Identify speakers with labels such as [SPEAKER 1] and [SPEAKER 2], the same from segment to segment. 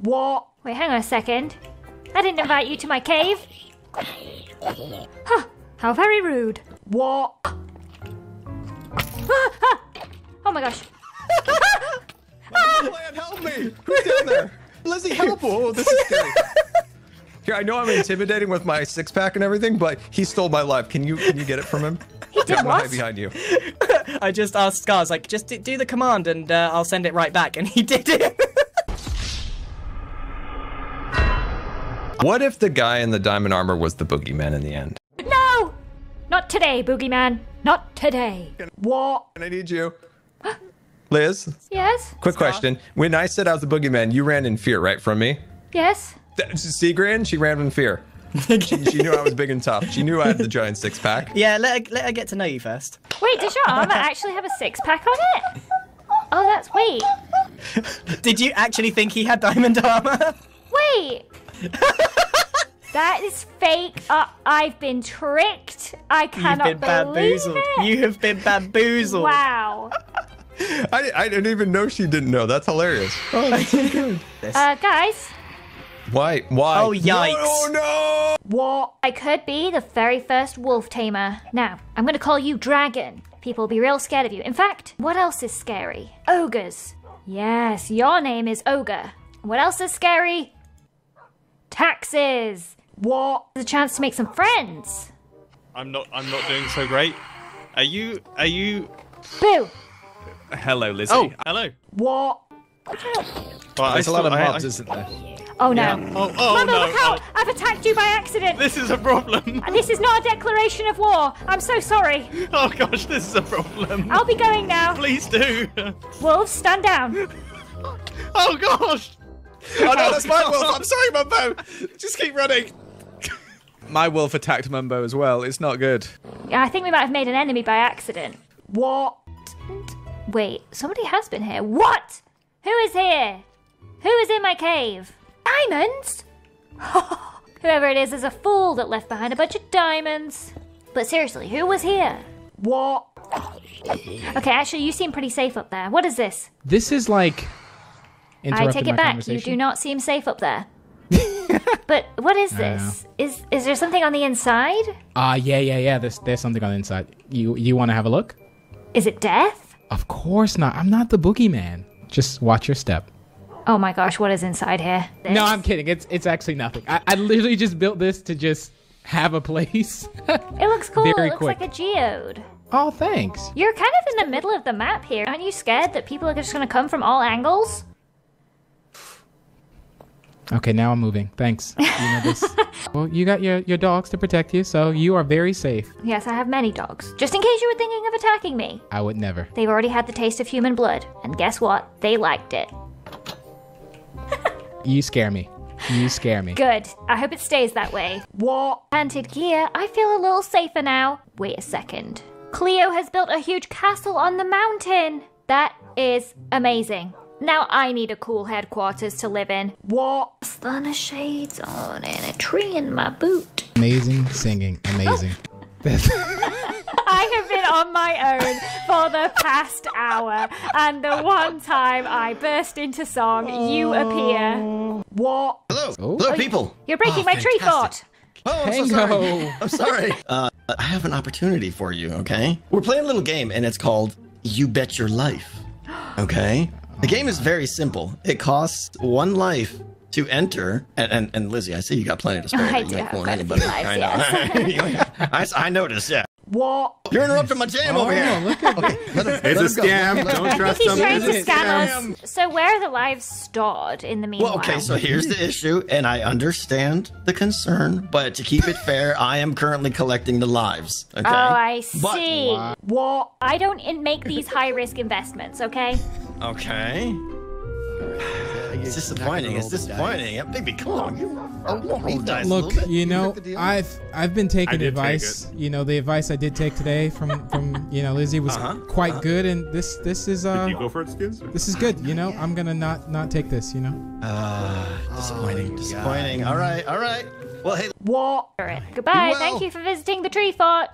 [SPEAKER 1] What? Wait, hang on a second. I didn't invite you to my cave.
[SPEAKER 2] Huh,
[SPEAKER 1] how very rude. What? Ah, ah. Oh my gosh. help me! Who's down there? Lizzie, help! Oh, this is scary.
[SPEAKER 3] Here, I know I'm intimidating with my six pack and everything, but he stole my life. Can you can you get it from him? He did i what? Right behind you.
[SPEAKER 4] I just asked Scars, like, just do the command and uh, I'll send it right back, and he did it.
[SPEAKER 3] What if the guy in the diamond armor was the boogeyman in the end?
[SPEAKER 1] No! Not today, boogeyman. Not today. What?
[SPEAKER 3] And I need you. Liz?
[SPEAKER 1] Yes? Quick question.
[SPEAKER 3] When I said I was the boogeyman, you ran in fear, right, from me? Yes. Seagrin, she ran in fear. she, she, knew I was big and tough. She knew I had the giant six pack.
[SPEAKER 4] Yeah, let her, let her get to know you first.
[SPEAKER 1] Wait, does your armor actually have a six pack on it? Oh, that's. Wait. Did you
[SPEAKER 4] actually think he had diamond armor?
[SPEAKER 1] Wait. That is fake. Uh, I've been tricked. I cannot You've been bamboozled. It.
[SPEAKER 4] You have been
[SPEAKER 3] bamboozled. Wow. I, I didn't even know she didn't know. That's hilarious. Oh, that's so good. Uh, guys. Why? Why? Oh, yikes. Oh,
[SPEAKER 1] no! What? I could be the very first wolf tamer. Now, I'm going to call you Dragon. People will be real scared of you. In fact, what else is scary? Ogres. Yes, your name is Ogre. What else is scary? Taxes. What? a chance to make some friends.
[SPEAKER 3] I'm not. I'm not doing so great. Are you? Are you? Boo. Hello, Lizzie. Oh,
[SPEAKER 1] hello. What?
[SPEAKER 5] But
[SPEAKER 4] There's a lot of mobs, I, I...
[SPEAKER 5] isn't there?
[SPEAKER 1] Oh no. Yeah. Oh, oh Mother, no. look out! Oh. I've attacked you by accident! This is a problem. this is not a declaration of war. I'm so sorry. Oh gosh, this is a problem. I'll be going now. Please do. Wolves, stand down. oh gosh! Oh no, oh, that's God. my wolf! I'm sorry, Mumbo! Just keep running!
[SPEAKER 4] my wolf attacked Mumbo as well. It's not good.
[SPEAKER 1] Yeah, I think we might have made an enemy by accident. What? Wait, somebody has been here. What? Who is here? Who is in my cave? Diamonds? Whoever it is is a fool that left behind a bunch of diamonds. But seriously, who was here? What? Okay, actually, you seem pretty safe up there. What is this?
[SPEAKER 5] This is like. I take it back. You do not
[SPEAKER 1] seem safe up there. but what is this? Is is there something on the inside?
[SPEAKER 5] Ah, uh, yeah, yeah, yeah. There's there's something on the inside. You you want to have a look?
[SPEAKER 1] Is it death?
[SPEAKER 5] Of course not. I'm not the boogeyman. Just watch your step.
[SPEAKER 1] Oh my gosh, what is inside here? This? No, I'm
[SPEAKER 5] kidding. It's it's actually nothing. I, I literally just built this to just have a place.
[SPEAKER 1] it looks cool. Very it looks quick. like a geode. Oh, thanks. You're kind of in the middle of the map here. Aren't you scared that people are just going to come from all angles?
[SPEAKER 5] Okay, now I'm moving. Thanks. You know well, you got your, your dogs to protect you, so you are very safe.
[SPEAKER 1] Yes, I have many dogs. Just in case you were thinking of attacking me. I would never. They've already had the taste of human blood, and guess what? They liked it.
[SPEAKER 5] you scare me. You scare me.
[SPEAKER 1] Good. I hope it stays that way. What? Panted gear, I feel a little safer now. Wait a second. Cleo has built a huge castle on the mountain. That is amazing. Now I need a cool headquarters to live in. What? Sun shades on and a tree in my boot.
[SPEAKER 5] Amazing singing. Amazing.
[SPEAKER 1] I have been on my own for the past hour, and the one time I burst into song, oh. you appear. What? Hello, oh. hello, oh, people. You're breaking oh, my fantastic. tree fort. Oh, I'm so sorry. I'm sorry.
[SPEAKER 4] Uh, I have an opportunity for you. Okay, we're playing a little game, and it's called "You Bet Your Life." Okay. The game is very simple. It costs one life to enter. And, and, and Lizzie, I see you got plenty to spare. I do have I know. I, noticed. Yeah. What? You're interrupting my jam oh, over here. Look at okay,
[SPEAKER 2] it's a scam. Don't trust them. He's trying to
[SPEAKER 1] scam us. So where are the lives stored in the meanwhile? Well, okay. So here's the
[SPEAKER 4] issue, and I understand the concern, but to keep it fair, I am currently collecting the lives. Okay. Oh, I
[SPEAKER 1] see. But, what? I don't make these high risk investments. Okay.
[SPEAKER 4] Okay. It's disappointing. It's disappointing. Baby, come on. I will dice. Look, you know, I've I've been taking advice.
[SPEAKER 5] You know, the advice I did take today from from you know Lizzie was uh-huh, quite uh-huh. good, and this this is uh. Did you go for it, skins? This is good. You know, I'm gonna not not take this. You know. Uh, disappointing. Oh, disappointing. God. All right. All right. Well, hey. What?
[SPEAKER 1] Goodbye. Thank you for visiting the tree fort.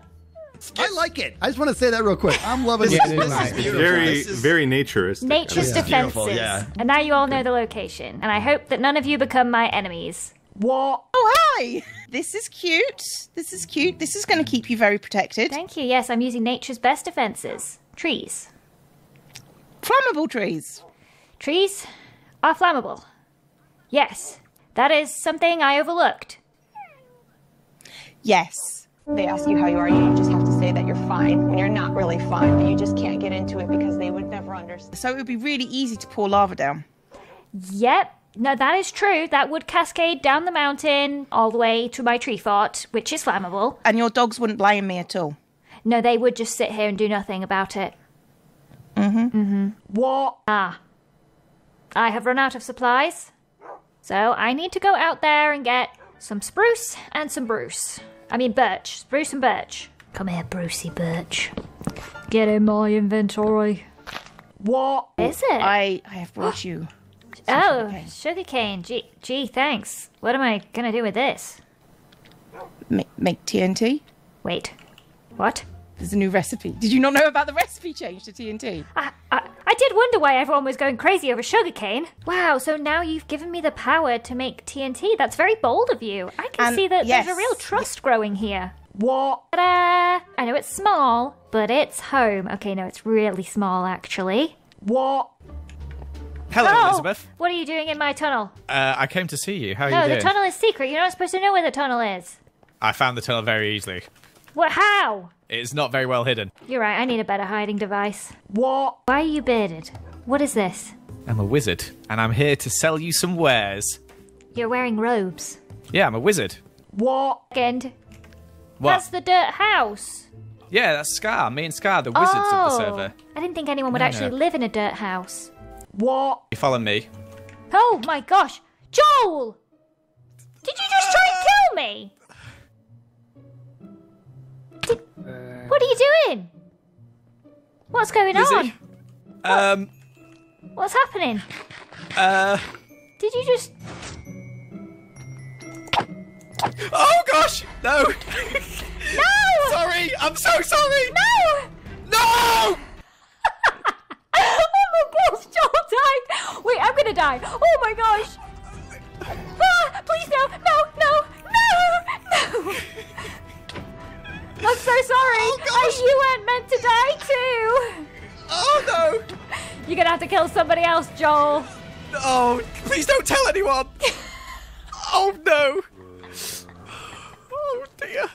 [SPEAKER 1] I like it. I just want to say that real quick. I'm loving this. it. This is very, this is
[SPEAKER 5] very naturistic.
[SPEAKER 3] Nature's yeah. defenses. Yeah.
[SPEAKER 1] And now you all know the location. And I hope that none of you become my enemies. What? Oh, hi! This is cute. This is cute. This is going to keep you very protected. Thank you. Yes, I'm using nature's best defenses trees. Flammable trees. Trees are flammable. Yes, that is something I overlooked. Yes. They ask you how you are, you just have to say that you're fine when you're not really fine, but you just can't get into it because they would never understand. So it would be really easy to pour lava down. Yep. No, that is true. That would cascade down the mountain all the way to my tree fort, which is flammable. And your dogs wouldn't blame me at all. No, they would just sit here and do nothing about it. Mm-hmm. Mm-hmm. What? Ah. I have run out of supplies. So I need to go out there and get some spruce and some bruce. I mean birch. Spruce and birch. Come here, Brucey Birch. Get in my inventory. What is it? I, I have brought you. oh, sugarcane. cane. Gee, gee, thanks. What am I gonna do with this? Make, make TNT? Wait, what? There's a new recipe. Did you not know about the recipe change to TNT? I, I, I did wonder why everyone was going crazy over sugarcane. Wow, so now you've given me the power to make TNT. That's very bold of you. I can and see that yes. there's a real trust growing here. What? Ta-da! I know it's small, but it's home. Okay, no, it's really small, actually. What?
[SPEAKER 5] Hello, Elizabeth.
[SPEAKER 1] What are you doing in my tunnel?
[SPEAKER 5] Uh, I came to see you. How are no, you doing? No, the tunnel
[SPEAKER 1] is secret. You're not supposed to know where the tunnel is.
[SPEAKER 5] I found the tunnel very easily.
[SPEAKER 1] Well, how?
[SPEAKER 5] It's not very well hidden.
[SPEAKER 1] You're right, I need a better hiding device. What? Why are you bearded? What is this?
[SPEAKER 5] I'm a wizard, and I'm here to sell you some wares.
[SPEAKER 1] You're wearing robes.
[SPEAKER 5] Yeah, I'm a wizard.
[SPEAKER 1] What? And What? That's the dirt house.
[SPEAKER 5] Yeah, that's Scar. Me and Scar, the wizards oh, of the oh. server.
[SPEAKER 1] I didn't think anyone would no, actually no. live in a dirt house. What? You follow me? Oh my gosh! Joel! Did you just try and kill me? Did, uh, what are you doing? What's going Lizzie? on? um. What's happening? Uh. Did you just? Oh gosh! No! No! sorry! I'm so sorry! No! No! oh my gosh, Joel died! Wait, I'm gonna die! Oh my gosh! Ah, please no! No! No! I'm so sorry. Oh, gosh. You weren't meant to die too. Oh no. You're gonna have to kill somebody else, Joel. Oh, please don't tell anyone. oh no. Oh dear.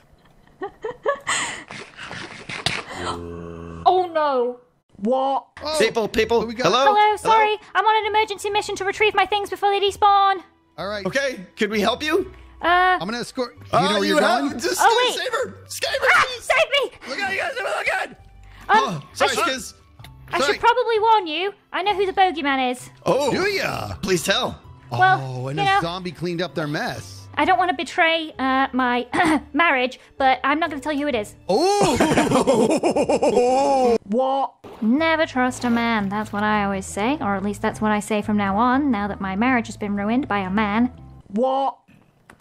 [SPEAKER 1] oh no. What? Oh. People, people. Hello? Hello, sorry. I'm on an emergency mission to retrieve my things before they despawn. All right.
[SPEAKER 2] Okay, could we help
[SPEAKER 1] you? Uh, I'm gonna escort. You uh, know uh, you are have, going? Just oh, wait. save her! Save her! Ah, save me! Look out, you guys! Look out! Um, oh, sorry, I should, I should probably warn you. I know who the bogeyman is. Oh, do ya? Please tell. Well, oh, and you know,
[SPEAKER 2] zombie cleaned up their mess.
[SPEAKER 1] I don't want to betray uh, my marriage, but I'm not going to tell you who it is. Oh! what? Never trust a man. That's what I always say, or at least that's what I say from now on, now that my marriage has been ruined by a man. What?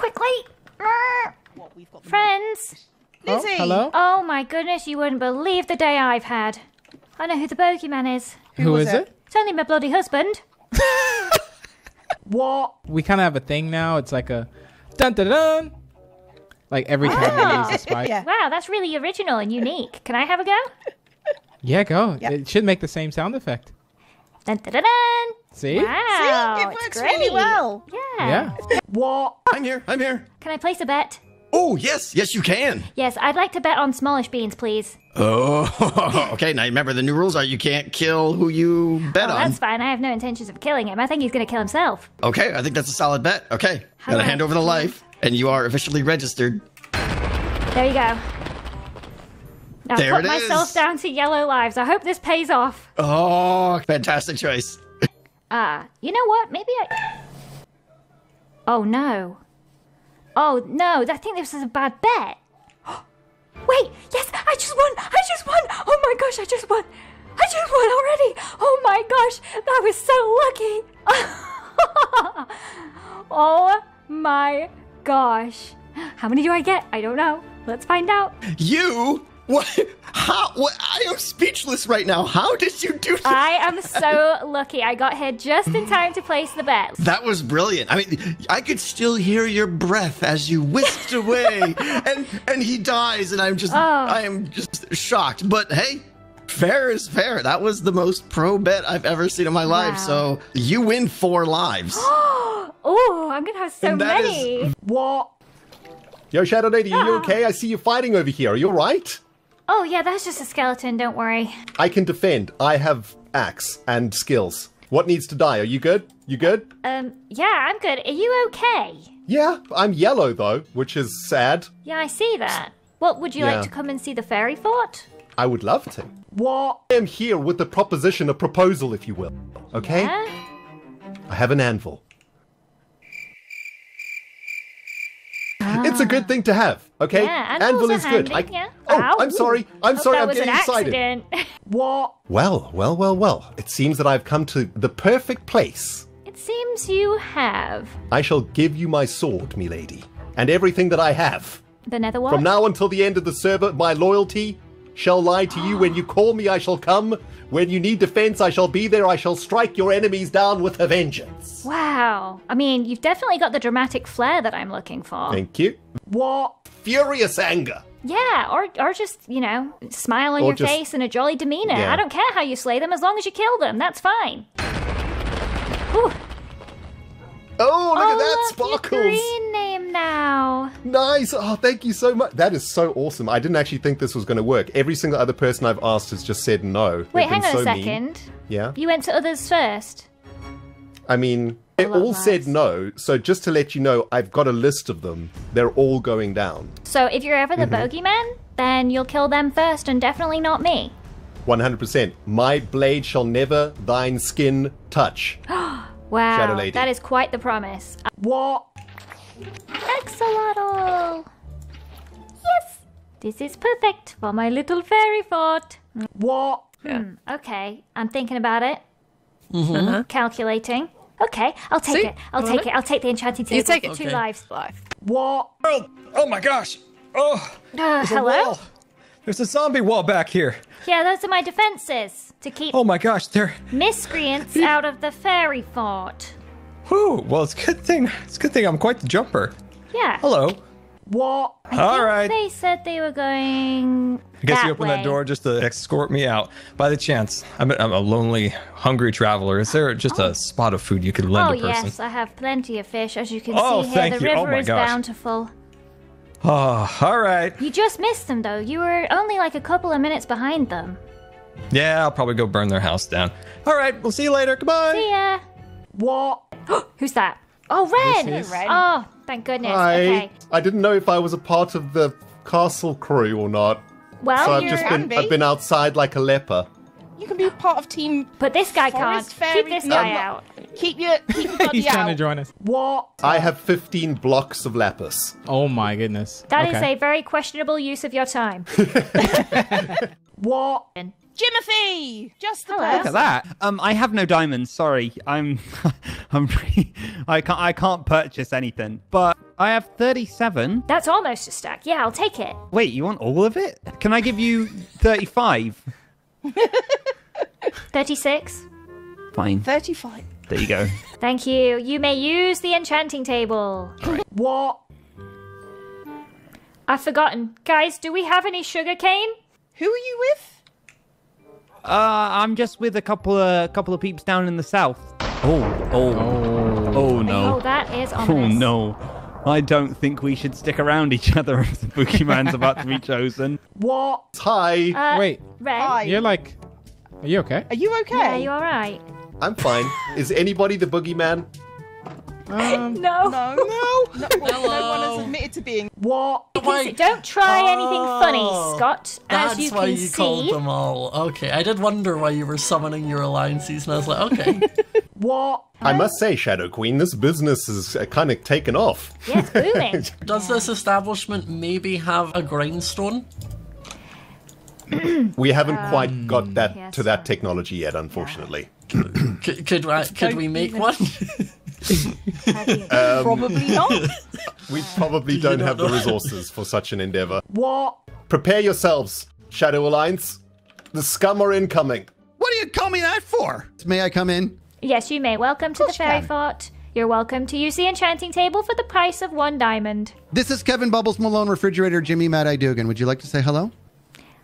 [SPEAKER 1] Quickly! Friends! Lizzie! Oh, oh, hello? Oh my goodness, you wouldn't believe the day I've had. I know who the bogeyman is. Who, who is it? it? It's only my bloody husband.
[SPEAKER 5] what? We kind of have a thing now. It's like a dun dun dun. Like every time wow. we use a spike. Yeah.
[SPEAKER 1] Wow, that's really original and unique. Can I have a go?
[SPEAKER 5] Yeah, go. Yep. It should make the same sound effect.
[SPEAKER 1] Dun dun dun. dun. See? Wow. See? It works great. really well. Yeah. Yeah. What? I'm here. I'm here. Can I place a bet? Oh,
[SPEAKER 4] yes. Yes, you can.
[SPEAKER 1] Yes, I'd like to bet on smallish beans, please.
[SPEAKER 4] Oh, okay. Now, remember, the new rules are you can't kill who you bet oh, on. That's
[SPEAKER 1] fine. I have no intentions of killing him. I think he's going to kill himself.
[SPEAKER 4] Okay. I think that's a solid bet. Okay. Gotta hand over the life, and you are officially registered.
[SPEAKER 1] There you go.
[SPEAKER 4] I put myself is.
[SPEAKER 1] down to yellow lives. I hope this pays off.
[SPEAKER 4] Oh, fantastic choice.
[SPEAKER 1] Ah, uh, you know what? Maybe I. Oh no. Oh no, I think this is a bad bet. Wait, yes, I just won! I just won! Oh my gosh, I just won! I just won already! Oh my gosh, that was so lucky! oh my gosh. How many do I get? I don't know. Let's find out.
[SPEAKER 4] You
[SPEAKER 1] what? How? What? I am speechless
[SPEAKER 4] right now. How did you do
[SPEAKER 1] that? I am so lucky. I got here just in time to place the bet.
[SPEAKER 4] That was brilliant. I mean, I could still hear your breath as you whisked away, and and he dies, and I'm just, oh. I am just shocked. But hey, fair is fair. That was the most pro bet I've ever seen in my wow. life. So you win four lives.
[SPEAKER 1] oh, I'm gonna have so and many. Is... What?
[SPEAKER 4] Yo, Shadow
[SPEAKER 6] Lady, are you ah. okay? I see you fighting over here. Are you alright?
[SPEAKER 1] Oh, yeah, that's just a skeleton, don't worry.
[SPEAKER 6] I can defend. I have axe and skills. What needs to die? Are you good? You good?
[SPEAKER 1] Um, yeah, I'm good. Are you okay?
[SPEAKER 6] Yeah, I'm yellow though, which is sad.
[SPEAKER 1] Yeah, I see that. What, would you yeah. like to come and see the fairy fort?
[SPEAKER 6] I would love to. What? I am here with the proposition, a proposal, if you will. Okay? Yeah? I have an anvil. Ah. It's a good thing to have, okay? Yeah, anvil is good. I, yeah. Oh, I'm sorry. I'm Hope sorry. I'm getting excited.
[SPEAKER 1] what?
[SPEAKER 6] Well, well, well, well. It seems that I've come to the perfect place.
[SPEAKER 1] It seems you have.
[SPEAKER 6] I shall give you my sword, milady, and everything that I have. The Netherwatch? From now until the end of the server, my loyalty shall lie to you. When you call me, I shall come. When you need defense, I shall be there. I shall strike your enemies down with a vengeance.
[SPEAKER 1] Wow. I mean, you've definitely got the dramatic flair that I'm looking for. Thank you. What?
[SPEAKER 6] Furious anger.
[SPEAKER 1] Yeah, or or just you know smile on or your just, face and a jolly demeanor. Yeah. I don't care how you slay them, as long as you kill them, that's fine. Whew. Oh, look oh, at that look, sparkles! green name now. Nice. Oh, thank
[SPEAKER 6] you so much. That is so awesome. I didn't actually think this was going to work. Every single other person I've asked has just said no. Wait, They've hang on so a second. Mean. Yeah.
[SPEAKER 1] You went to others first.
[SPEAKER 6] I mean, they all said no. So just to let you know, I've got a list of them. They're all going down.
[SPEAKER 1] So if you're ever the mm -hmm. bogeyman, then you'll kill them first and definitely not me.
[SPEAKER 6] 100%. My blade shall never thine skin touch.
[SPEAKER 1] wow. Shadow Lady. That is quite the promise. What? Axolotl! Yes! This is perfect for my little fairy fort. What? Hmm, okay, I'm thinking about it.
[SPEAKER 5] Mm -hmm.
[SPEAKER 1] Calculating. Okay, I'll take See? it. I'll take it? I'll take the enchanted table. You take it. Okay. Two lives. Life. What? Oh, oh my gosh. Oh. Uh, hello.
[SPEAKER 3] There's a zombie wall back here.
[SPEAKER 1] Yeah, those are my defenses to keep. Oh my gosh, they're miscreants out of the fairy fort.
[SPEAKER 3] Whew. Well, it's a good thing. It's a good thing I'm quite the jumper.
[SPEAKER 1] Yeah. Hello. What? All right. They said they were going. I guess you opened way. that door
[SPEAKER 3] just to escort me out. By the chance, I'm a, I'm a lonely, hungry traveler. Is there just oh. a spot of food you could lend oh, a person? Oh yes, I
[SPEAKER 1] have plenty of fish. As you can oh, see here, the you. Oh, river oh, is gosh. bountiful.
[SPEAKER 3] Oh, all right.
[SPEAKER 1] You just missed them though. You were only like a couple of minutes behind them.
[SPEAKER 3] Yeah, I'll probably go burn their house down. All right, we'll see you later. Goodbye.
[SPEAKER 1] See ya. What? Who's that? Oh, Ren! Oh, thank goodness. I, okay.
[SPEAKER 6] I didn't know if I was a part of the castle crew or not.
[SPEAKER 1] Well, so I've just been be. I've been
[SPEAKER 6] outside like a leper.
[SPEAKER 1] You can be part of team. But this guy can't. Fairy. Keep this guy um, out. Keep your. Keep your He's
[SPEAKER 5] out. trying to join us. What? I have 15 blocks of lapis. Oh my goodness. That okay. is a
[SPEAKER 1] very questionable use of your time. what? Jimothy! Just the best. Look at that.
[SPEAKER 3] Um, I have no diamonds. Sorry, I'm, I'm, I can't, I can't purchase anything. But I have thirty-seven.
[SPEAKER 1] That's almost a stack. Yeah, I'll take it.
[SPEAKER 3] Wait, you want all of it? Can I give you thirty-five?
[SPEAKER 1] Thirty-six. Fine. Thirty-five. There you go. Thank you. You may use the enchanting table. Right. What? I've forgotten. Guys, do we have any sugar cane? Who are you with?
[SPEAKER 2] Uh, I'm just with a couple of couple of peeps down in the south.
[SPEAKER 3] Oh, oh, oh, oh no! Oh,
[SPEAKER 1] that is oh, ominous. Oh
[SPEAKER 3] no! I don't think we should stick around each other if
[SPEAKER 6] the boogeyman's about to be chosen.
[SPEAKER 1] What? Hi. Uh, Wait. Red. Hi. You're
[SPEAKER 6] like. Are you okay? Are
[SPEAKER 1] you okay? Yeah, you all right?
[SPEAKER 6] I'm fine. is anybody the boogeyman?
[SPEAKER 1] Um, no. No. No. No, no one has admitted to being. What? Wait. Don't try oh, anything funny, oh. Scott. as you why can you see. called
[SPEAKER 4] them all. Okay, I did wonder why you were summoning your alliances, and I was like, okay. what?
[SPEAKER 6] I must say, Shadow Queen, this business is uh, kind of taken off.
[SPEAKER 4] Yes, booming. Does this establishment maybe have a grindstone?
[SPEAKER 6] we haven't um, quite got that yes, to that technology yet, unfortunately. Yeah.
[SPEAKER 4] could, could, could uh, we make one?
[SPEAKER 6] um, probably not. We probably don't, don't have know. the resources for such an endeavor. What? Prepare yourselves, Shadow Alliance. The scum are incoming.
[SPEAKER 1] What do you call me that for?
[SPEAKER 2] May I come in?
[SPEAKER 1] Yes, you may. Welcome to the Fairy Fort. You're welcome to use the enchanting table for the price of one diamond.
[SPEAKER 2] This is Kevin Bubbles Malone Refrigerator Jimmy Mad Eye Dugan. Would you like to say hello?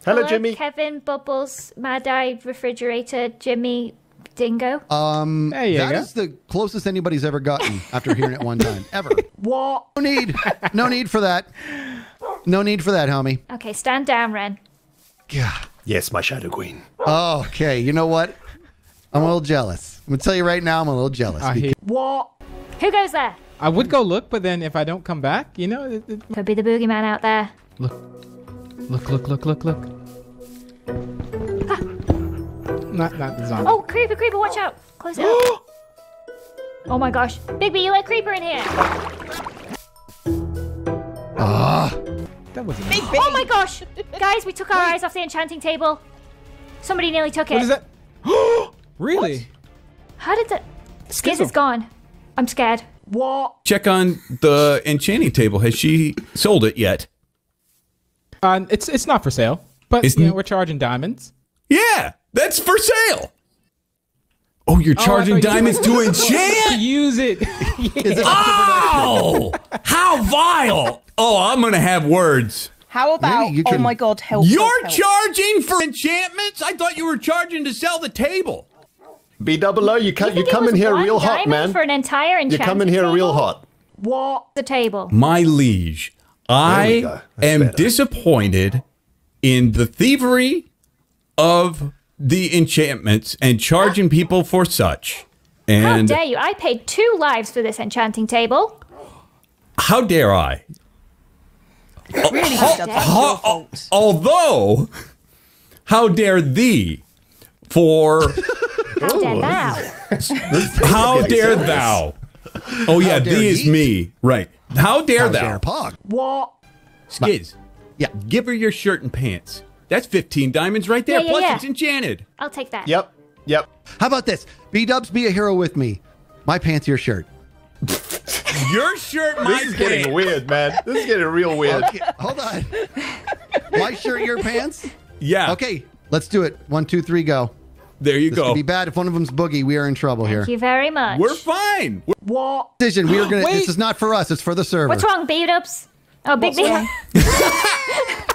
[SPEAKER 2] Hello, hello Jimmy.
[SPEAKER 1] Kevin Bubbles Mad Eye Refrigerator Jimmy Dingo.
[SPEAKER 2] Um, there that is the closest anybody's ever gotten after hearing it one time
[SPEAKER 1] ever. What? No need. No need for that.
[SPEAKER 2] No need for that, homie.
[SPEAKER 1] Okay, stand down, Ren.
[SPEAKER 6] Yeah. Yes, my shadow queen.
[SPEAKER 2] Oh, okay. You know what? I'm a little jealous. I'm gonna tell you right now, I'm a little jealous. I what? Who goes there? I would go look, but then if I don't come back, you know, it,
[SPEAKER 1] it... could be the boogeyman out there.
[SPEAKER 5] Look, look, look, look, look, look not not the zombie.
[SPEAKER 1] Oh, creeper, creeper, watch out! Close out. oh my gosh, Bigby, you let creeper in here. Ah, that was big. Nice. Oh my gosh, guys, we took our Wait. eyes off the enchanting table. Somebody nearly took it. What is that?
[SPEAKER 5] really? What?
[SPEAKER 1] How did that? Skizz is gone. I'm scared. What?
[SPEAKER 3] Check on the enchanting table. Has she sold it yet?
[SPEAKER 5] Um, it's it's not for sale, but you know, we're charging diamonds. Yeah. That's for sale. Oh, you're
[SPEAKER 3] oh, charging oh, diamonds to enchant?
[SPEAKER 5] Use it.
[SPEAKER 6] yeah.
[SPEAKER 3] Oh, how vile. Oh, I'm going to have words. How about, oh my God, help. You're help, help. charging for enchantments? I thought you were
[SPEAKER 1] charging to sell
[SPEAKER 3] the table.
[SPEAKER 6] B double O, you, ca- you, you come in here real hot, man. For an
[SPEAKER 1] entire You come in here real hot. What? The table.
[SPEAKER 6] My liege, I
[SPEAKER 3] am better. disappointed in the thievery of the enchantments and charging people for such. And how
[SPEAKER 1] dare you? I paid two lives for this enchanting table.
[SPEAKER 3] How dare I?
[SPEAKER 1] Really, how, dare
[SPEAKER 3] how, although, how dare thee for. how
[SPEAKER 1] dare thou? how
[SPEAKER 3] dare thou? Oh, yeah, dare thee is me. Right. How dare how thou? Dare
[SPEAKER 6] Pog. What? Skizz.
[SPEAKER 2] Yeah. Give her your shirt and pants. That's 15 diamonds right there. Yeah, yeah, Plus, yeah. it's enchanted.
[SPEAKER 1] I'll take that. Yep.
[SPEAKER 2] Yep. How about this? B Dubs, be a hero with me. My pants, your shirt. your shirt, my This is getting weird, man. This is getting real weird. Okay, hold on. My shirt, your pants? Yeah. Okay, let's do it. One, two, three, go. There you this go. Could be bad if one of them's boogie. We are in trouble Thank here. Thank you very much. We're fine. We're what decision? We are gonna. This is not for us. It's for the server. What's
[SPEAKER 1] wrong, B Dubs? Oh, big B.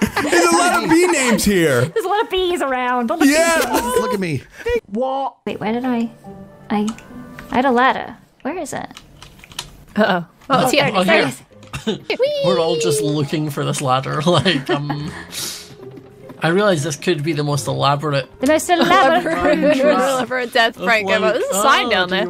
[SPEAKER 1] There's a lot of bee names here. There's a lot of bees around. Look yeah. Look at me. What? Wait, where did I? I, I had a ladder. Where is it? Uh oh. Oh, it's here. Oh,
[SPEAKER 4] here. We're all just looking for this ladder. Like, um, I realize this could be the most elaborate,
[SPEAKER 1] the most elaborate, elaborate death prank ever. There's a sign oh, down there.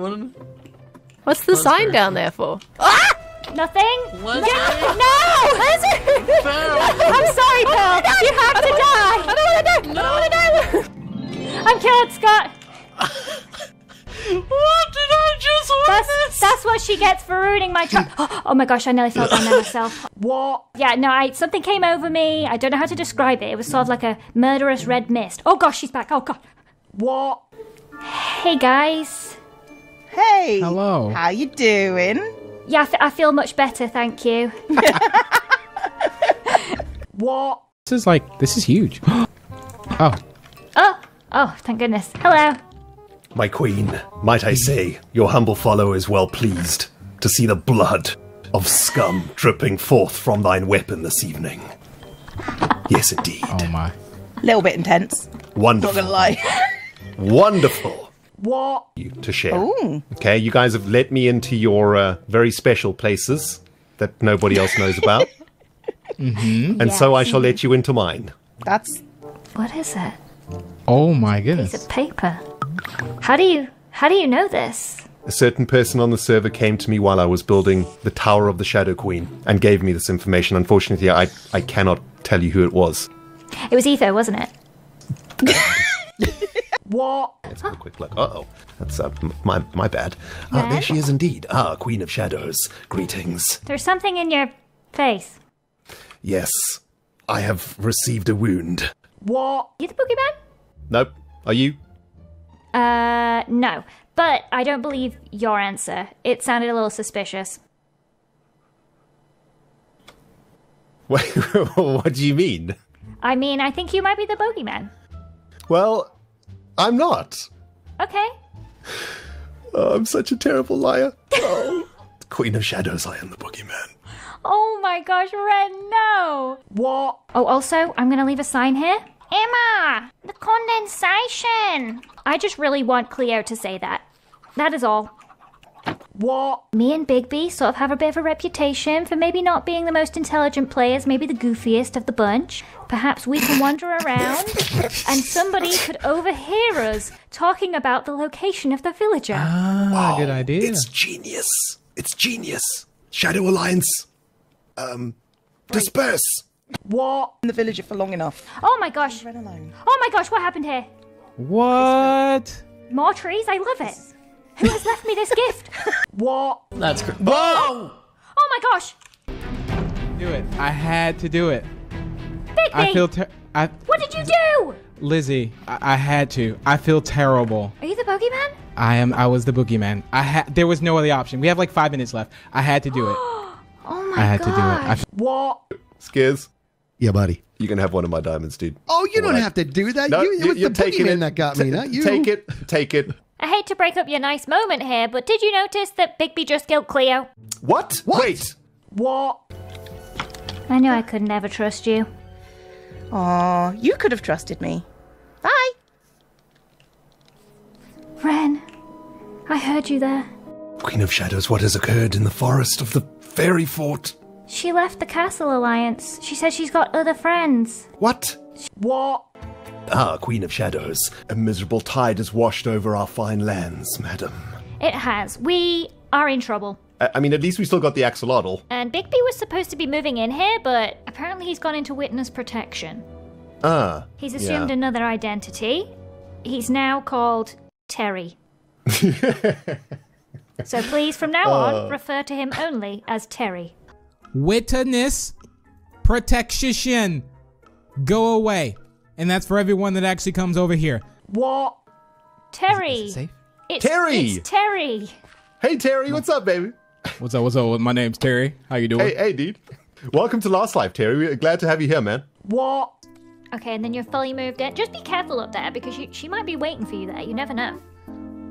[SPEAKER 1] What's the
[SPEAKER 3] sign down there for? Ah!
[SPEAKER 1] Nothing? Was yeah. No! I'm sorry, Pearl. Oh, you have to die. I don't want to die. No. I don't want to die. I'm killed, Scott. what did I just witness? That's what she gets for ruining my trap. Oh, oh, my gosh, I nearly fell down there myself. What? Yeah, no, I something came over me. I don't know how to describe it. It was sort of like a murderous red mist. Oh gosh, she's back. Oh god. What? Hey guys. Hey. Hello. How you doing? Yeah, I, feel much better, thank you. what?
[SPEAKER 6] This is like, this is huge. oh.
[SPEAKER 1] Oh, oh, thank goodness. Hello.
[SPEAKER 6] My queen, might I say, your humble follower is well pleased to see the blood of scum dripping forth from thine weapon this evening. Yes, indeed. Oh my.
[SPEAKER 1] Little bit intense. Wonderful. Not gonna lie.
[SPEAKER 6] Wonderful. What? To share. Ooh. Okay, you guys have let me into your uh, very special places that nobody else knows about. mm-hmm. And yes. so I shall let you into mine.
[SPEAKER 1] That's. What is it?
[SPEAKER 6] Oh my goodness.
[SPEAKER 1] It's a paper. How do you. How do you know this?
[SPEAKER 6] A certain person on the server came to me while I was building the Tower of the Shadow Queen and gave me this information. Unfortunately, I, I cannot tell you who it was.
[SPEAKER 1] It was Etho, wasn't it? What?
[SPEAKER 6] Let's have a quick look. Uh oh. That's uh, my, my bad. Uh, there she is indeed. Ah, Queen of Shadows. Greetings.
[SPEAKER 1] There's something in your face.
[SPEAKER 6] Yes. I have received a wound.
[SPEAKER 1] What? You the bogeyman?
[SPEAKER 6] Nope. Are you?
[SPEAKER 1] Uh, no. But I don't believe your answer. It sounded a little suspicious.
[SPEAKER 6] Wait, what do you mean?
[SPEAKER 1] I mean, I think you might be the bogeyman.
[SPEAKER 6] Well, I'm not. Okay. Oh, I'm such a terrible liar. Oh. Queen of Shadows, I am the boogeyman.
[SPEAKER 1] Oh my gosh, Red, no! What? Oh, also, I'm gonna leave a sign here. Emma! The condensation! I just really want Cleo to say that. That is all. What? Me and Bigby sort of have a bit of a reputation for maybe not being the most intelligent players, maybe the goofiest of the bunch. Perhaps we can wander around and somebody could overhear us talking about the location of the villager.
[SPEAKER 6] Ah, wow, good idea. It's genius. It's genius. Shadow Alliance. Um, disperse. What? In the villager for long enough.
[SPEAKER 1] Oh my gosh. Oh my gosh, what happened here?
[SPEAKER 5] What?
[SPEAKER 1] More trees? I love it. Who has left me this gift? What? That's cr- Whoa! Oh my gosh!
[SPEAKER 5] Do it. I had to do it.
[SPEAKER 1] Bigby! I feel ter- I- What did you do?
[SPEAKER 5] Lizzie, I, I had to. I feel terrible.
[SPEAKER 1] Are you the bogeyman?
[SPEAKER 5] I am. I was the boogeyman. I had. There was no other option. We have like five minutes left. I had to do it.
[SPEAKER 6] Oh my I had to do it. I What? Skizz, Yeah, buddy. you can have one of my diamonds, dude. Oh, you don't have to do that. No, you, it was you're the taking boogeyman it. that got me, Ta- not you. Take it, take it.
[SPEAKER 1] I hate to break up your nice moment here, but did you notice that Bigby just killed Cleo? What? what? Wait! What? I knew I could never trust you. Aw, you could have trusted me. Bye! Ren, I heard you there.
[SPEAKER 6] Queen of Shadows, what has occurred in the forest of the fairy fort?
[SPEAKER 1] She left the Castle Alliance. She says she's got other friends. What? What?
[SPEAKER 6] Ah, Queen of Shadows, a miserable tide has washed over our fine lands, madam.
[SPEAKER 1] It has. We are in trouble.
[SPEAKER 6] I mean, at least we still got the axolotl.
[SPEAKER 1] And Bigby was supposed to be moving in here, but apparently he's gone into witness protection.
[SPEAKER 6] Ah. He's assumed yeah.
[SPEAKER 1] another identity. He's now called Terry. so please, from now uh. on, oh. refer to him only as Terry.
[SPEAKER 5] Witness protection. Go away. And that's for everyone that actually comes over here.
[SPEAKER 1] What? Terry. Is it safe? It's, Terry. It's Terry. Hey Terry, what's up, baby?
[SPEAKER 6] What's up? What's up? My name's Terry. How you doing? Hey, hey, dude. Welcome to Last Life, Terry. We're glad to have you here, man.
[SPEAKER 1] What? Okay, and then you're fully moved in. Just be careful up there because you, she might be waiting for you there. You never know.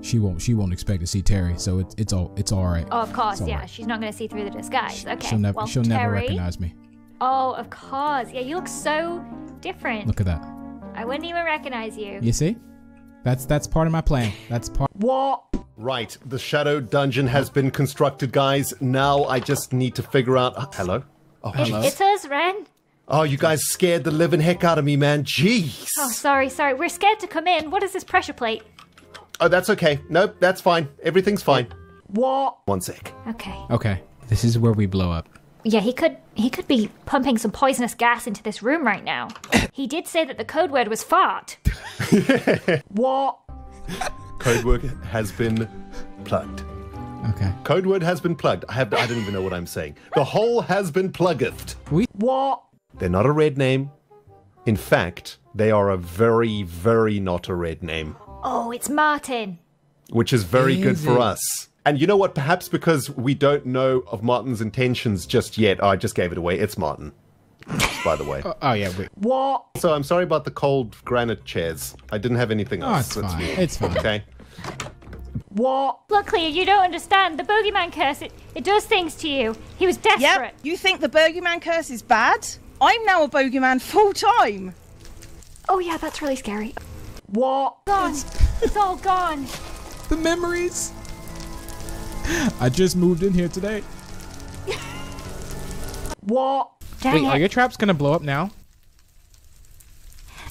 [SPEAKER 5] She won't. She won't expect to see Terry, so it's it's all it's all right. Oh, of course, yeah. Right.
[SPEAKER 1] She's not going to see through the disguise. Okay. She'll never. Well, she'll Terry, never recognize me. Oh, of course. Yeah, you look so different. Look at that. I wouldn't even recognize you. You
[SPEAKER 5] see? That's that's part of my plan. That's part. what?
[SPEAKER 6] Right, the shadow dungeon has been constructed, guys. Now I just need to figure out. Uh, hello. Oh, hello. It's,
[SPEAKER 1] it's us, Ren.
[SPEAKER 6] Oh, you guys scared the living heck out of me, man. Jeez.
[SPEAKER 1] Oh, sorry, sorry. We're scared to come in. What is this pressure plate?
[SPEAKER 6] Oh, that's okay. Nope, that's fine. Everything's fine. What? One sec.
[SPEAKER 1] Okay.
[SPEAKER 5] Okay. This is where we blow up.
[SPEAKER 1] Yeah, he could he could be pumping some poisonous gas into this room right now. he did say that the code word was fart. what?
[SPEAKER 6] Code word has been plugged. Okay. Code word has been plugged. I have I don't even know what I'm saying. The hole has been plugged. We what? They're not a red name. In fact, they are a very, very not a red name.
[SPEAKER 1] Oh, it's Martyn.
[SPEAKER 6] Which is very good for us. And you know what? Perhaps because we don't know of Martyn's intentions just yet. Oh, I just gave it away. It's Martin. By the way. Oh, oh, yeah. We- what? So I'm sorry about the cold granite chairs. I didn't have anything oh, else. Oh, it's That's fine. It's fine. Okay.
[SPEAKER 1] What? Look, Cleo, you don't understand. The bogeyman curse, it, it does things to you. He was desperate. Yep. You think the bogeyman curse is bad? I'm now a bogeyman full time. Oh, yeah, that's really scary. What? Gone. it's all gone. The memories.
[SPEAKER 5] I just moved in here today.
[SPEAKER 1] what? Dang Wait, it. are your
[SPEAKER 5] traps gonna blow up now?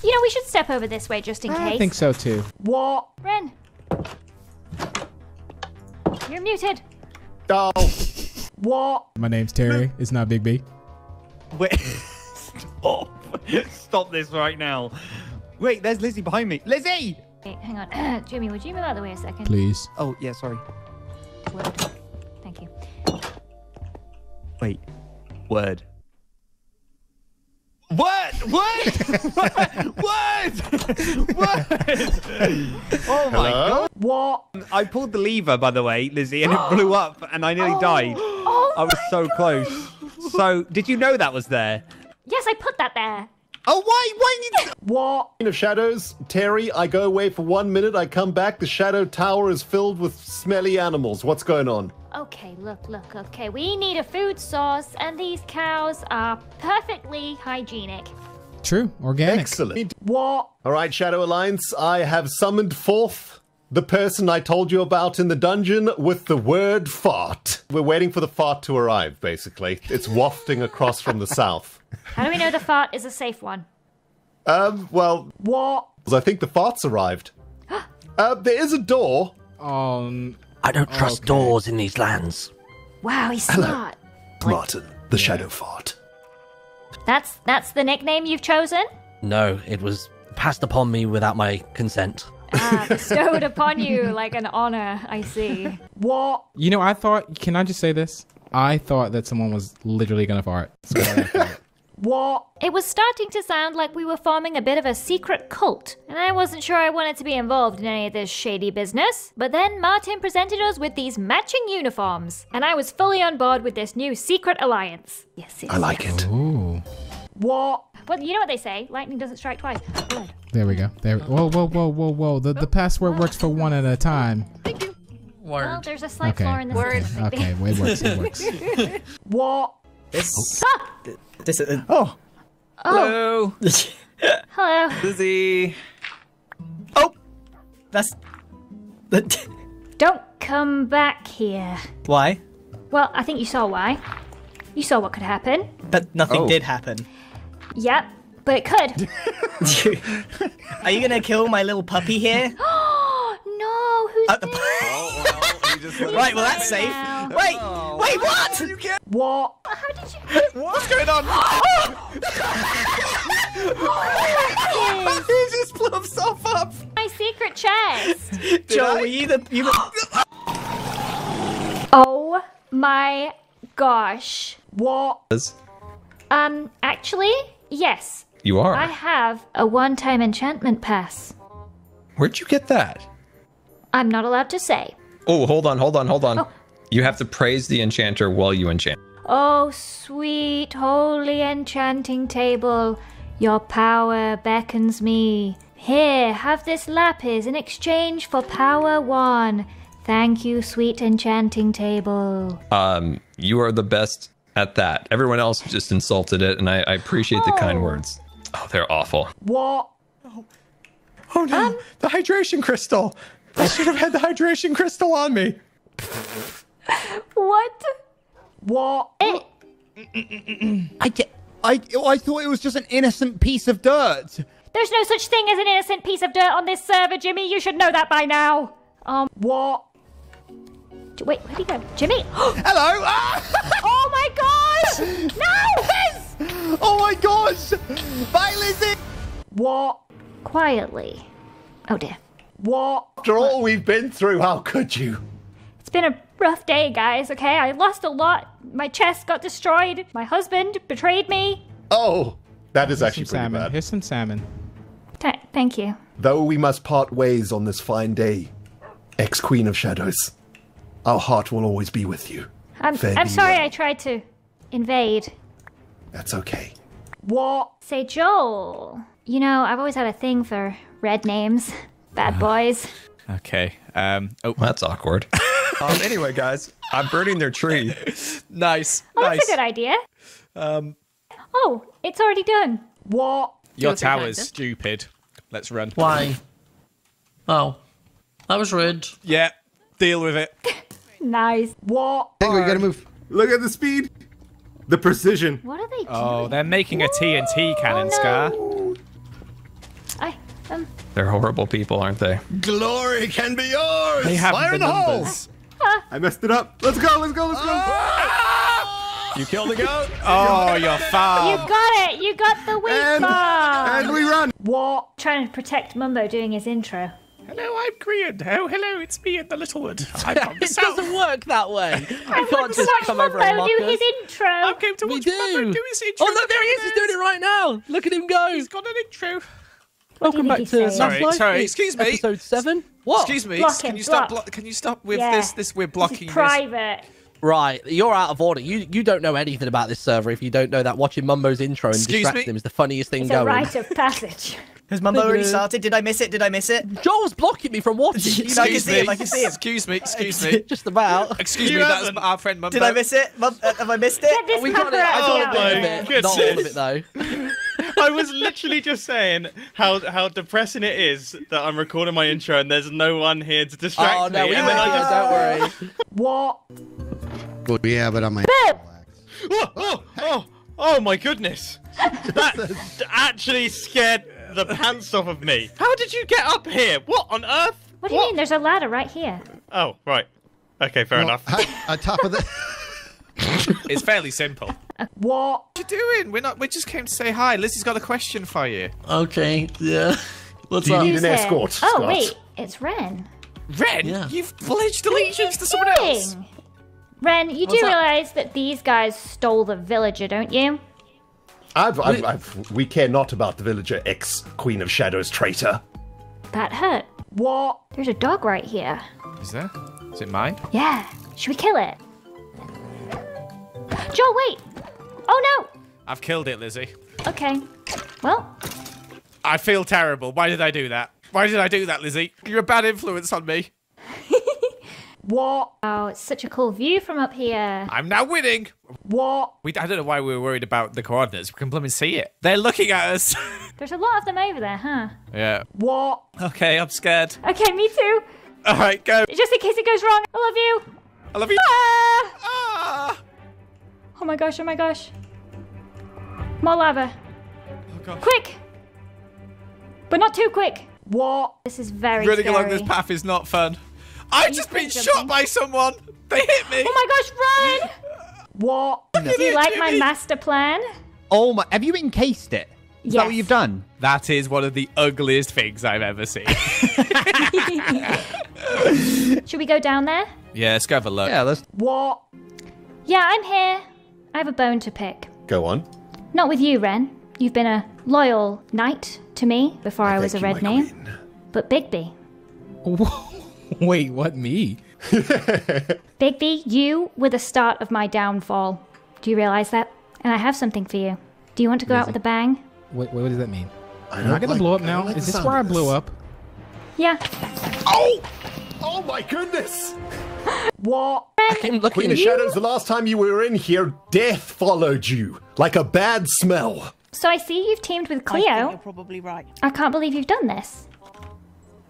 [SPEAKER 1] You know, we should step over this way just in I case. I think so too. What? Ren. You're muted. Oh. what?
[SPEAKER 5] My name's Terry. It's not Big B.
[SPEAKER 1] Wait.
[SPEAKER 3] Stop. Stop this right now. Wait, there's Lizzie behind me. Lizzie!
[SPEAKER 1] Wait, hang on. Jimmy, would you move out of the way a second?
[SPEAKER 5] Please.
[SPEAKER 3] Oh, yeah, sorry.
[SPEAKER 1] Word. Thank you.
[SPEAKER 3] Wait. Word.
[SPEAKER 2] What? What? what? What?
[SPEAKER 1] what? Oh my Hello? god.
[SPEAKER 3] What? I pulled the lever, by the way, Lizzie, and it blew up, and I nearly
[SPEAKER 6] oh died. Oh I was so god. close. So, did you know that was there?
[SPEAKER 1] Yes, I put that there. Oh, why? Why?
[SPEAKER 6] What? In Of shadows, Terry. I go away for one minute. I come back. The shadow tower is filled with smelly animals. What's going on?
[SPEAKER 1] Okay, look, look, okay. We need a food source, and these cows are perfectly hygienic.
[SPEAKER 6] True, organic. Excellent. What? All right, Shadow Alliance. I have summoned forth the person I told you about in the dungeon with the word fart. We're waiting for the fart to arrive. Basically, it's wafting across from the south.
[SPEAKER 1] How do we know the fart is a safe one?
[SPEAKER 4] Um, well. What?
[SPEAKER 6] Because I think the farts arrived.
[SPEAKER 1] uh, there is a door.
[SPEAKER 6] Um. I don't trust okay. doors in these lands.
[SPEAKER 1] Wow, he's Hello. smart.
[SPEAKER 6] Martyn, the yeah. shadow fart.
[SPEAKER 1] That's that's the nickname you've chosen?
[SPEAKER 5] No, it was passed upon me without my consent.
[SPEAKER 1] Ah, bestowed upon you like an honor, I see. What?
[SPEAKER 5] You know, I thought, can I just say this? I thought that someone was literally going to fart. So
[SPEAKER 1] what? It was starting to sound like we were forming a bit of a secret cult, and I wasn't sure I wanted to be involved in any of this shady business. But then Martyn presented us with these matching uniforms, and I was fully on board with this new secret alliance. Yes, yes I like
[SPEAKER 5] yes. it. Ooh.
[SPEAKER 1] What? Well, you know what they say lightning doesn't strike twice. Good.
[SPEAKER 5] There we go. There. whoa, whoa, whoa, whoa, whoa. The, the password works for one at a time. Thank you.
[SPEAKER 1] Word. Well, there's a slight okay. flaw in the Word. Okay, okay. it works. It works. what? This. Ah!
[SPEAKER 4] This. Uh, oh.
[SPEAKER 1] Hello. Hello.
[SPEAKER 4] Lizzie.
[SPEAKER 1] Oh, that's. Don't come back here. Why? Well, I think you saw why. You saw what could happen.
[SPEAKER 5] But nothing oh. did happen.
[SPEAKER 1] Yep, but it could. Are you gonna kill my little puppy here?
[SPEAKER 2] no, who's uh,
[SPEAKER 1] just right, well that's safe.
[SPEAKER 2] Now. Wait,
[SPEAKER 4] oh,
[SPEAKER 1] wait, what? You can't. What? How did you? What's going on? Oh! he just blew himself up. My secret chest. Joey, were you the you? Were... oh my gosh. What? Um, actually, yes. You are. I have a one-time enchantment pass.
[SPEAKER 3] Where'd you get that?
[SPEAKER 1] I'm not allowed to say.
[SPEAKER 3] Oh, hold on, hold on, hold on. Oh. You have to praise the enchanter while you enchant.
[SPEAKER 1] Oh, sweet, holy enchanting table, your power beckons me. Here, have this lapis in exchange for power one. Thank you, sweet enchanting table.
[SPEAKER 3] Um, you are the best at that. Everyone else just insulted it, and I, I appreciate oh. the kind oh. words. Oh, they're awful.
[SPEAKER 5] What? Oh, oh no, um, the hydration
[SPEAKER 3] crystal. I should have had the hydration crystal on me. What? What? Eh. I get. I, I thought it was just
[SPEAKER 2] an innocent piece of dirt.
[SPEAKER 1] There's no such thing as an innocent piece of dirt on this server, Jimmy. You should know that by now. Um. What? Wait, where'd he go? Jimmy? Hello! Ah! oh my gosh! No! Oh my gosh! Bye, Lizzie! What? Quietly. Oh dear.
[SPEAKER 6] What? After all we've been through, how could you?
[SPEAKER 1] It's been a rough day, guys, okay? I lost a lot. My chest got destroyed. My husband betrayed me. Oh,
[SPEAKER 6] that is Here's actually pretty salmon. bad. Here's some salmon.
[SPEAKER 1] Th thank you.
[SPEAKER 6] Though we must part ways on this fine day, ex Queen of Shadows, our heart will always be with you.
[SPEAKER 1] I'm, I'm sorry well. I tried to invade.
[SPEAKER 6] That's okay.
[SPEAKER 1] What? Say, Joel, you know, I've always had a thing for red names. Bad uh-huh. boys.
[SPEAKER 3] Okay. Um, oh, that's awkward. um, anyway, guys, I'm burning their tree.
[SPEAKER 5] nice.
[SPEAKER 3] Oh, nice. that's a good
[SPEAKER 1] idea. Um, oh, it's already done. What? Your tower's
[SPEAKER 5] stupid. Let's run. Why? Oh, that was rude. Yeah, deal with it.
[SPEAKER 1] nice. What? Hey, we
[SPEAKER 3] gotta move. Look at the speed. The precision. What
[SPEAKER 1] are they oh, doing? Oh,
[SPEAKER 3] they're making a TNT cannon, oh, no. Scar them? They're horrible people, aren't they?
[SPEAKER 6] Glory can be yours! They have Fire in the holes!
[SPEAKER 3] I messed it up.
[SPEAKER 6] Let's go, let's go, let's go!
[SPEAKER 1] Ah!
[SPEAKER 3] You killed the goat? oh, you're foul. You
[SPEAKER 1] got it! You got the weak and, and, we run! What? Trying to protect Mumbo doing his intro. Hello, I'm Grian. Oh, hello, it's me and the Littlewood.
[SPEAKER 2] I'm from the It south. doesn't work that way. I can't just come Mumbo over and mock do us. his intro. I'm going to watch do. Mumbo do his intro. Oh, no, there he is. He's doing it right now.
[SPEAKER 3] Look at him go. He's got an intro.
[SPEAKER 2] Welcome back to sorry, Life. sorry, excuse me. Episode
[SPEAKER 3] seven.
[SPEAKER 1] What? Excuse me. Block can him, you stop? stop? can you stop with yeah. this? This we're blocking. This private. This.
[SPEAKER 2] Right,
[SPEAKER 3] you're out of order. You you don't know anything about this server if you don't know that watching Mumbo's intro and Excuse distracting me? him is the
[SPEAKER 4] funniest thing it's going. It's a rite of passage. Has Mumbo already started? Did I miss it? Did I miss it? Joel's blocking me from watching. Excuse I can see me. him. I can see him.
[SPEAKER 5] Excuse me. Excuse me. Just about. Excuse you me. that's not our friend Mumbo.
[SPEAKER 3] Did I miss
[SPEAKER 4] it? Mum uh, have I missed it? Get oh, we got it. I got oh a bit of it. Not all of it though.
[SPEAKER 3] I was literally just saying how how depressing it is that I'm recording my intro and there's no one here to distract oh, no, me. Oh no, yeah. don't
[SPEAKER 2] worry. what? Well, yeah, but I might. Oh, oh, oh, oh, oh my goodness! That
[SPEAKER 3] actually scared the pants off of me.
[SPEAKER 1] How did you get up here? What on earth? What do you mean? There's a ladder right here.
[SPEAKER 3] Oh, right. Okay, fair enough. On top of the.
[SPEAKER 5] It's fairly simple.
[SPEAKER 1] What? What are you doing? We're not. We just came to say hi.
[SPEAKER 5] Lizzie's
[SPEAKER 4] got a question for you. Okay, yeah. What's Do you up? need an escort, Oh wait,
[SPEAKER 1] it's Ren. Ren, Yeah. you've pledged allegiance to someone else. Ren, you do that? realize that these guys stole the villager, don't you?
[SPEAKER 6] I've, I've, I've, we care not about the villager ex Queen of Shadows traitor.
[SPEAKER 1] That hurt. What? There's a dog right here.
[SPEAKER 6] Is there? Is it mine?
[SPEAKER 1] Yeah. Should we kill it? Joe, wait! Oh no!
[SPEAKER 5] I've killed it, Lizzie.
[SPEAKER 1] Okay. Well.
[SPEAKER 5] I feel terrible. Why did I do that? Why did I do that, Lizzie? You're a bad influence on me.
[SPEAKER 1] What? Oh, it's such a cool view from up here. I'm now winning. What?
[SPEAKER 5] We, I don't know why we were worried about the coordinates. We can blooming see it. They're looking at us.
[SPEAKER 1] There's a lot of them over there, huh? Yeah. What?
[SPEAKER 5] Okay, I'm scared.
[SPEAKER 1] Okay, me too. All right, go. Just in case it goes wrong, I love you. I love you. Ah! ah! Oh my gosh, oh my gosh. More lava. Oh gosh. Quick! But not too quick. What? This is very Running scary. along this
[SPEAKER 3] path is not fun.
[SPEAKER 1] I've just been shot by someone. They hit me. Oh my gosh, run! what? No. Do you like my master plan?
[SPEAKER 3] Oh my, have you encased it? Is yes. that what you've done?
[SPEAKER 5] That is one of the ugliest things I've ever seen.
[SPEAKER 1] Should we go down there?
[SPEAKER 6] Yeah, let's go have a look. Yeah, let's.
[SPEAKER 1] What? Yeah, I'm here. I have a bone to pick. Go on. Not with you, Ren. You've been a loyal knight to me before I, I was a red name. But Bigby. What?
[SPEAKER 5] Wait, what me?
[SPEAKER 1] Bigby, you were the start of my downfall. Do you realize that? And I have something for you. Do you want to go out with a bang?
[SPEAKER 5] What, what does that mean? I am not gonna like, blow up now. Like Is this where I blew up?
[SPEAKER 1] Yeah. Oh! Oh my goodness! what? I came looking Queen of you? Shadows, the
[SPEAKER 6] last time you were in here, death followed you like a bad smell.
[SPEAKER 1] So I see you've teamed with Cleo. you're probably right. I can't believe you've done this.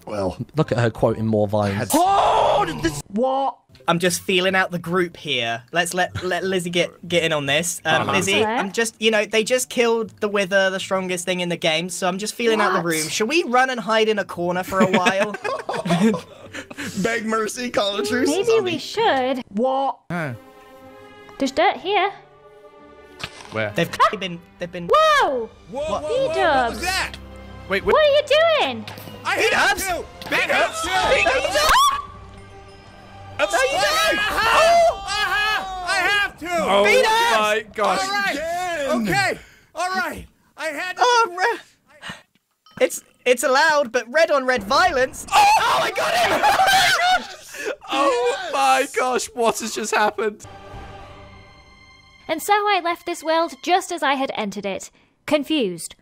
[SPEAKER 6] Well, look at
[SPEAKER 4] her quoting more
[SPEAKER 3] vines.
[SPEAKER 1] Oh, this... what? I'm just feeling out the group here.
[SPEAKER 4] Let's let let Lizzie get
[SPEAKER 5] get in on this. Um, uh-huh. Lizzie, I'm
[SPEAKER 4] just you know they just killed the Wither, the strongest thing in the game. So I'm just feeling what? out the room. Should we run and hide in a corner for a while?
[SPEAKER 1] Beg mercy, call the truce. Maybe we should. What? There's dirt here. Where? They've ah! been. They've been. Whoa! Whoa! What? whoa, whoa what was that? Wait, wait. What are you doing? I hit ups. Big ups. Big ups. Ups. No, you do Uh-huh.
[SPEAKER 2] I have to. Oh Beat us. my gosh. All right. Again. Okay. All right. I
[SPEAKER 4] had to. Oh, re- it's it's allowed, but red on red violence. Oh, oh I got him. oh my gosh. Oh yes. my gosh. What has just happened?
[SPEAKER 1] And so I left this world just as I had entered it, confused,